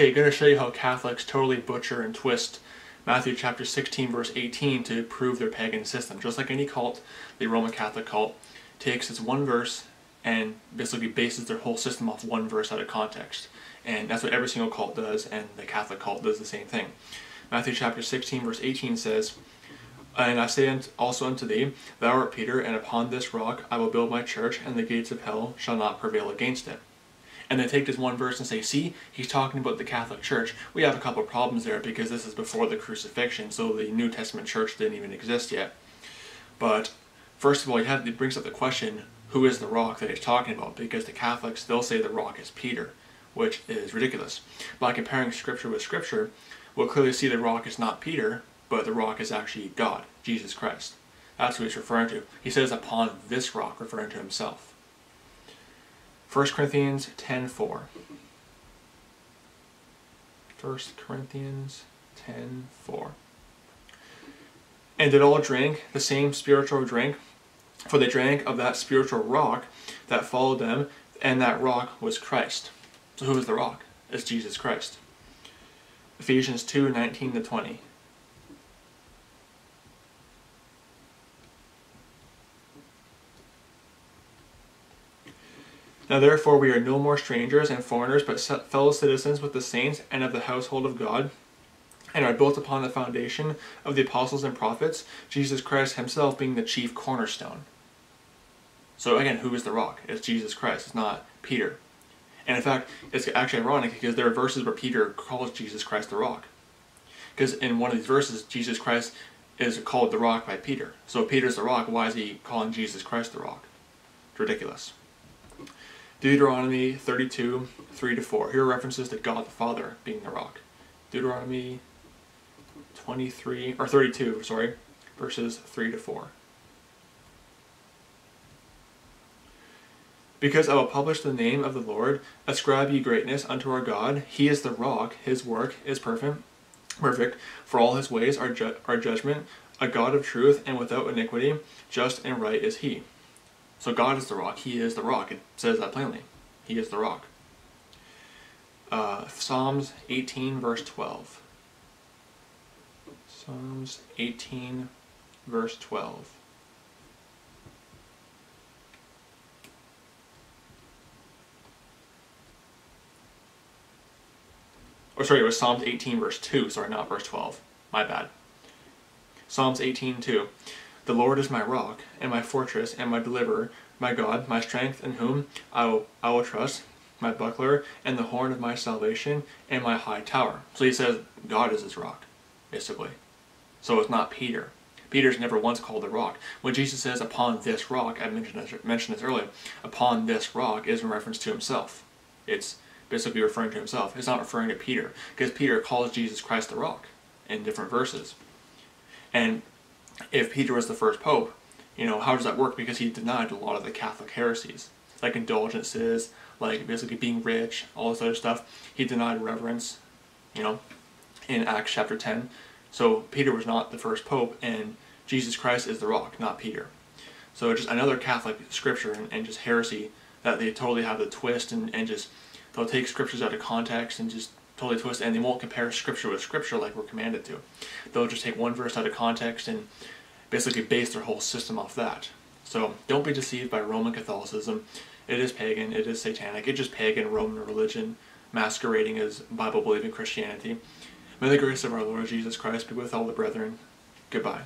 okay, going to show you how Catholics totally butcher and twist Matthew chapter 16, verse 18 to prove their pagan system. Just like any cult, the Roman Catholic cult takes this one verse and basically bases their whole system off one verse out of context. And that's what every single cult does, and the Catholic cult does the same thing. Matthew chapter 16, verse 18 says, And I say also unto thee, Thou art Peter, and upon this rock I will build my church, and the gates of hell shall not prevail against it. And they take this one verse and say, see, he's talking about the Catholic Church. We have a couple problems there because this is before the crucifixion, so the New Testament church didn't even exist yet. But first of all, have, it brings up the question, who is the rock that he's talking about? Because the Catholics, they'll say the rock is Peter, which is ridiculous. By comparing Scripture with Scripture, we'll clearly see the rock is not Peter, but the rock is actually God, Jesus Christ. That's who he's referring to. He says upon this rock, referring to himself. 1 Corinthians 10.4. 1 Corinthians 10.4. And did all drink the same spiritual drink? For they drank of that spiritual rock that followed them, and that rock was Christ. So who is the rock? It's Jesus Christ. Ephesians 2, 19 to 20. Now therefore we are no more strangers and foreigners, but fellow citizens with the saints and of the household of God, and are built upon the foundation of the apostles and prophets, Jesus Christ himself being the chief cornerstone. So again, who is the rock? It's Jesus Christ, it's not Peter. And in fact, it's actually ironic because there are verses where Peter calls Jesus Christ the rock. Because in one of these verses, Jesus Christ is called the rock by Peter. So if Peter's the rock, why is he calling Jesus Christ the rock? It's ridiculous. Deuteronomy 32, 3 to 4. Here are references to God the Father being the rock. Deuteronomy 23, or 32, sorry, verses 3 to 4. Because I will publish the name of the Lord, ascribe ye greatness unto our God. He is the rock, his work is perfect, perfect, for all his ways are, ju are judgment, a God of truth and without iniquity, just and right is he. So God is the rock. He is the rock. It says that plainly. He is the rock. Uh, Psalms 18, verse 12. Psalms 18, verse 12. Or sorry, it was Psalms 18, verse 2. Sorry, not verse 12. My bad. Psalms 18, 2. The Lord is my rock, and my fortress, and my deliverer, my God, my strength, in whom I will, I will trust, my buckler, and the horn of my salvation, and my high tower. So he says God is his rock, basically. So it's not Peter. Peter's never once called the rock. When Jesus says, upon this rock, I mentioned this, mentioned this earlier, upon this rock is in reference to himself. It's basically referring to himself. It's not referring to Peter, because Peter calls Jesus Christ the rock in different verses. And if Peter was the first pope, you know, how does that work? Because he denied a lot of the Catholic heresies, like indulgences, like basically being rich, all this other stuff. He denied reverence, you know, in Acts chapter 10. So Peter was not the first pope, and Jesus Christ is the rock, not Peter. So just another Catholic scripture and, and just heresy that they totally have the twist and, and just they'll take scriptures out of context and just totally twist and they won't compare scripture with scripture like we're commanded to. They'll just take one verse out of context and basically base their whole system off that. So don't be deceived by Roman Catholicism. It is pagan, it is satanic, it's just pagan Roman religion masquerading as Bible-believing Christianity. May the grace of our Lord Jesus Christ be with all the brethren. Goodbye.